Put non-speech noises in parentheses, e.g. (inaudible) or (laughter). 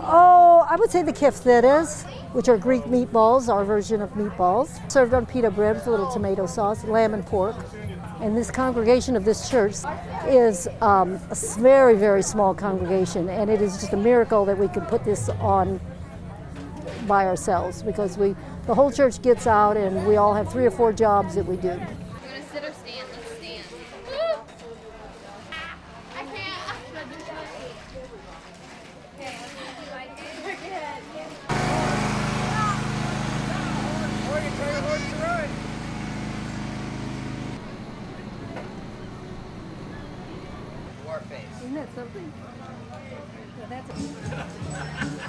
Oh, I would say the keftedes, which are Greek meatballs, our version of meatballs, served on pita bread with a little tomato sauce, lamb and pork. And this congregation of this church is um, a very, very small congregation, and it is just a miracle that we can put this on by ourselves because we, the whole church gets out, and we all have three or four jobs that we do. To sit or stand? Let's stand. Face. Isn't that something? that's (laughs)